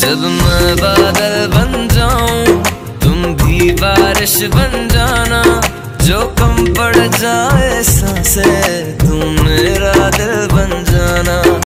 जब मैं बादल बन जाऊँ, तुम भी बारिश बन जाना, जो कम पड़ जाए साँसें